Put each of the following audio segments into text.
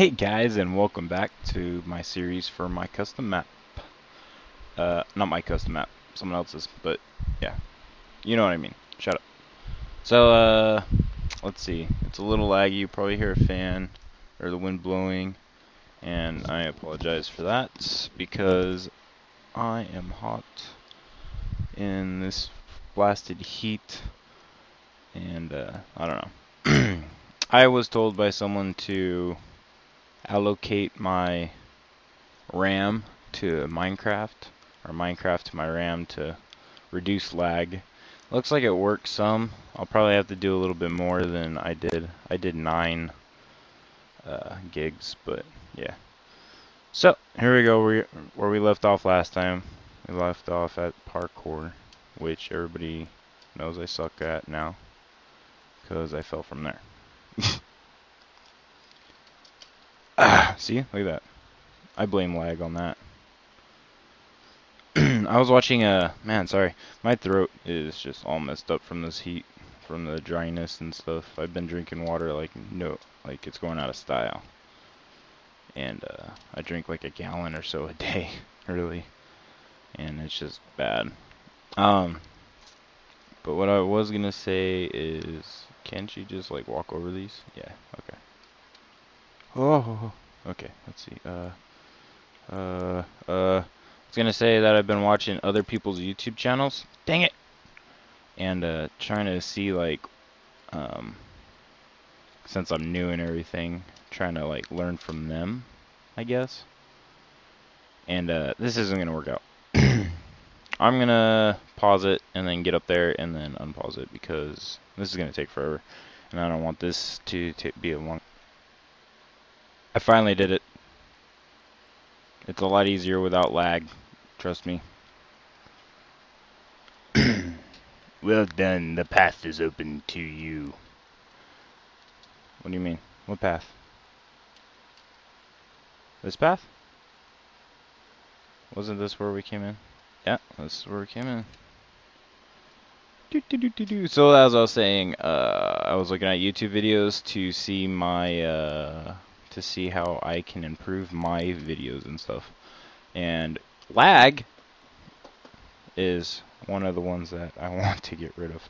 Hey guys, and welcome back to my series for my custom map. Uh, not my custom map, someone else's, but yeah, you know what I mean. Shut up. So, uh, let's see. It's a little laggy. You probably hear a fan or the wind blowing, and I apologize for that because I am hot in this blasted heat, and uh, I don't know. I was told by someone to allocate my RAM to Minecraft, or Minecraft to my RAM to reduce lag. Looks like it works some. I'll probably have to do a little bit more than I did. I did 9 uh, gigs, but yeah. So, here we go we, where we left off last time. We left off at parkour, which everybody knows I suck at now, because I fell from there. See? Look at that. I blame lag on that. I was watching a man, sorry. My throat is just all messed up from this heat, from the dryness and stuff. I've been drinking water like no, like it's going out of style. And uh, I drink like a gallon or so a day, really. And it's just bad. Um but what I was to say is can't you just like walk over these? Yeah, okay. Oh, okay. Let's see. Uh, uh, uh. I was gonna say that I've been watching other people's YouTube channels. Dang it! And uh, trying to see like, um, since I'm new and everything, trying to like learn from them, I guess. And uh, this isn't gonna work out. I'm gonna pause it and then get up there and then unpause it because this is gonna take forever, and I don't want this to be a long I finally did it. It's a lot easier without lag. Trust me. well done. The path is open to you. What do you mean? What path? This path? Wasn't this where we came in? Yeah, this is where we came in. Do, do, do, so as I was saying, uh, I was looking at YouTube videos to see my uh, to see how I can improve my videos and stuff. And lag is one of the ones that I want to get rid of.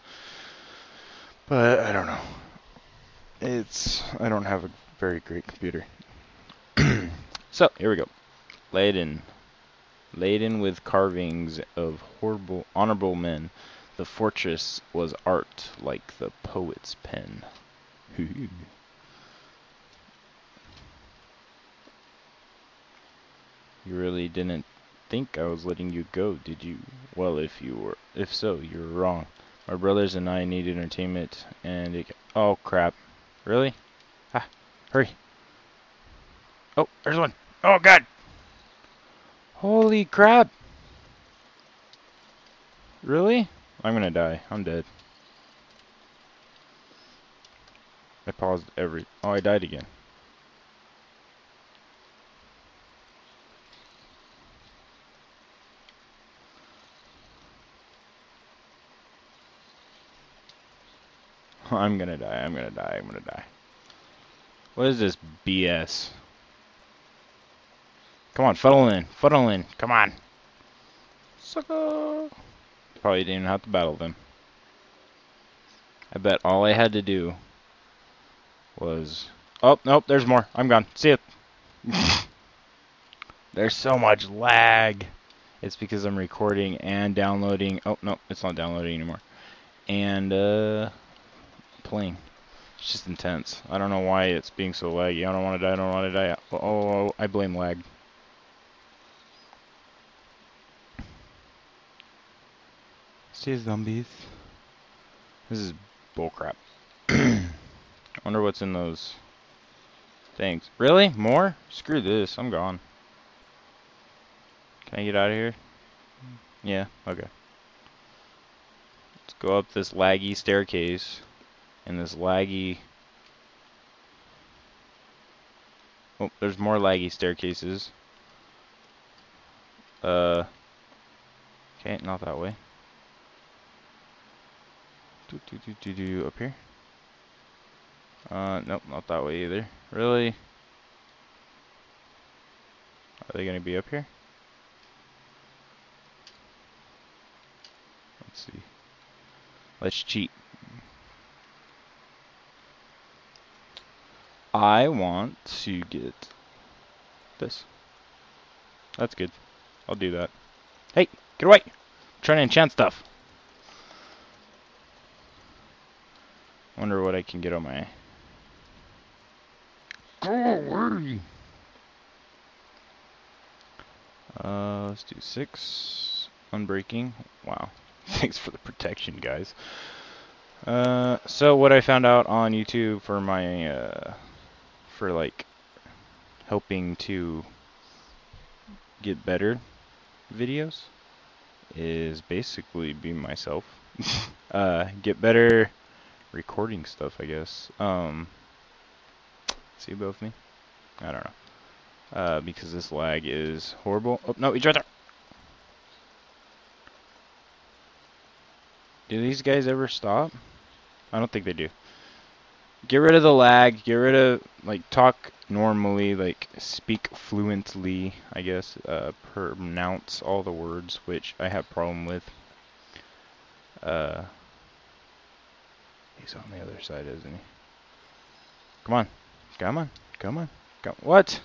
But I don't know. It's I don't have a very great computer. so here we go. Laden. Laden with carvings of horrible honorable men. The fortress was art like the poet's pen. You really didn't think I was letting you go, did you? Well, if you were, if so, you're wrong. My brothers and I need entertainment, and it. Oh crap! Really? Ah, hurry! Oh, there's one. Oh God! Holy crap! Really? I'm gonna die. I'm dead. I paused every. Oh, I died again. I'm gonna die, I'm gonna die, I'm gonna die. What is this BS? Come on, funnel in, funnel in, come on. Sucker! Probably didn't have to battle them. I bet all I had to do was... Oh, nope, there's more. I'm gone. See it. there's so much lag. It's because I'm recording and downloading. Oh, no, it's not downloading anymore. And, uh playing. It's just intense. I don't know why it's being so laggy. I don't want to die. I don't want to die. Oh, oh, oh, I blame lag. Stay zombies. This is bullcrap. I wonder what's in those things. Really? More? Screw this. I'm gone. Can I get out of here? Yeah, okay. Let's go up this laggy staircase in this laggy... Oh, there's more laggy staircases. Uh... Okay, not that way. Do, do, do, do, do, up here? Uh, nope, not that way either. Really? Are they gonna be up here? Let's see. Let's cheat. I want to get this. That's good. I'll do that. Hey, get away! I'm trying to enchant stuff. Wonder what I can get on my. Go away! Uh, let's do six. Unbreaking. Wow. Thanks for the protection, guys. Uh, so what I found out on YouTube for my, uh, for like helping to get better videos is basically be myself. uh, get better recording stuff, I guess. Um, see above me? I don't know. Uh, because this lag is horrible. Oh, no, he's right there! Do these guys ever stop? I don't think they do. Get rid of the lag, get rid of, like, talk normally, like, speak fluently, I guess, uh, pronounce all the words, which I have problem with. Uh, he's on the other side, isn't he? Come on, come on, come on, come, what?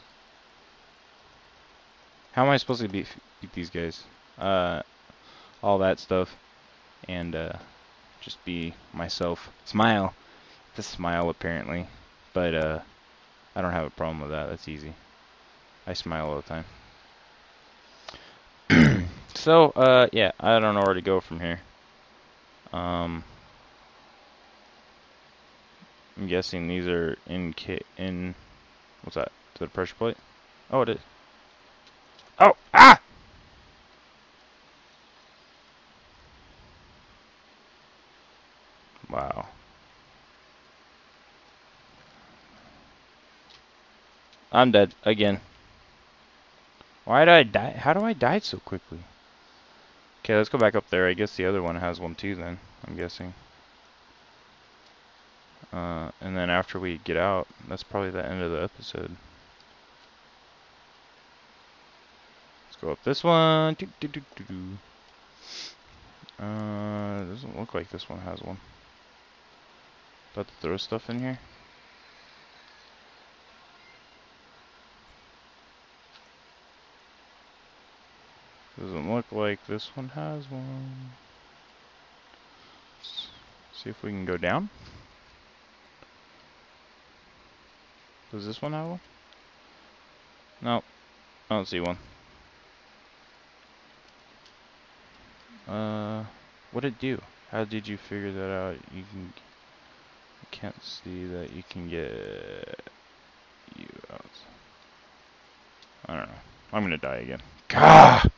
How am I supposed to beat, beat these guys? Uh, all that stuff, and, uh, just be myself. Smile. The smile, apparently. But, uh, I don't have a problem with that. That's easy. I smile all the time. so, uh, yeah, I don't know where to go from here. Um, I'm guessing these are in kit in what's that? Is it a pressure plate? Oh, it is. Oh, ah! Wow. I'm dead again. Why did I die? How do I die so quickly? Okay, let's go back up there. I guess the other one has one too then, I'm guessing. Uh, and then after we get out, that's probably the end of the episode. Let's go up this one. Doo -doo -doo uh, doesn't look like this one has one. About to throw stuff in here. Doesn't look like this one has one. Let's see if we can go down. Does this one have one? Nope. I don't see one. Uh, what did it do? How did you figure that out? You can I can't see that you can get you out. I don't know. I'm gonna die again. Gah!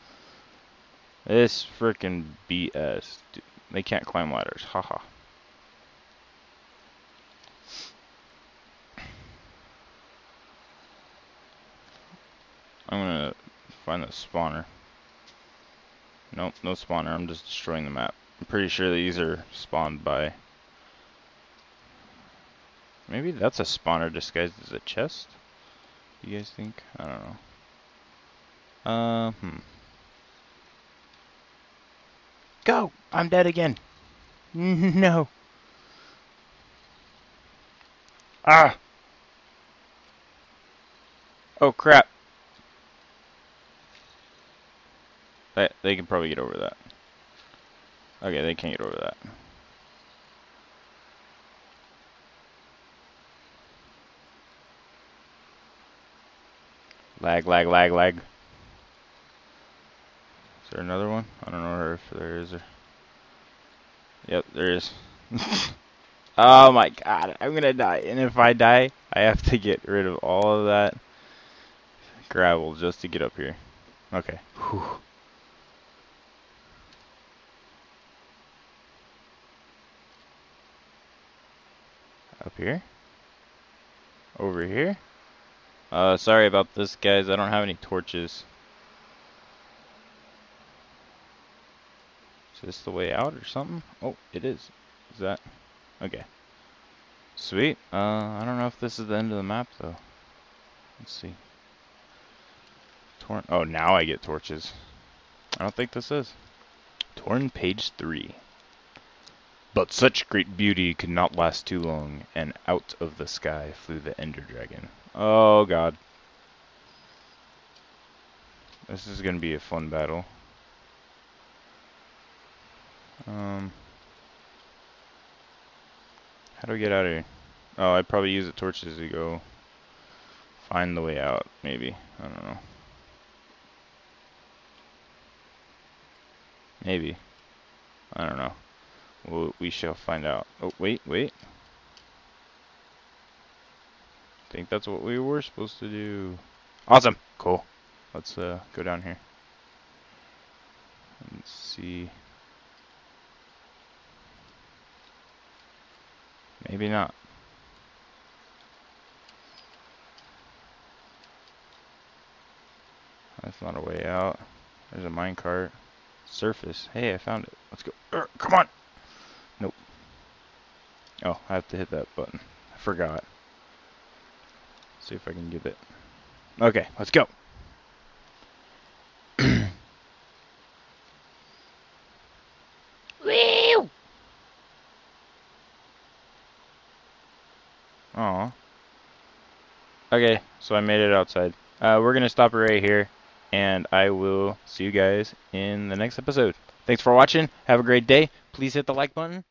This freaking BS. Dude, they can't climb ladders. Haha. I'm gonna find the spawner. Nope, no spawner. I'm just destroying the map. I'm pretty sure these are spawned by Maybe that's a spawner disguised as a chest? You guys think? I don't know. Uh, hmm. Go! I'm dead again. No. Ah! Oh crap. They, they can probably get over that. Okay, they can't get over that. Lag, lag, lag, lag. There another one? I don't know if there is. Or... Yep, there is. oh my god, I'm gonna die. And if I die, I have to get rid of all of that gravel just to get up here. Okay. Whew. Up here? Over here? Uh, sorry about this, guys. I don't have any torches. Is this the way out or something? Oh, it is. Is that? Okay. Sweet. Uh, I don't know if this is the end of the map, though. Let's see. Torn. Oh, now I get torches. I don't think this is. Torn page 3. But such great beauty could not last too long, and out of the sky flew the Ender Dragon. Oh god. This is gonna be a fun battle. Um, how do we get out of here? Oh, I'd probably use the torches to go find the way out, maybe. I don't know. Maybe. I don't know. Well, we shall find out. Oh, wait, wait. I think that's what we were supposed to do. Awesome. Cool. Let's uh, go down here. Let's see. Maybe not. That's not a way out. There's a minecart. Surface. Hey, I found it. Let's go. Er, come on! Nope. Oh, I have to hit that button. I forgot. See if I can get it. Okay, let's go. Okay, so I made it outside. Uh, we're going to stop it right here, and I will see you guys in the next episode. Thanks for watching. Have a great day. Please hit the like button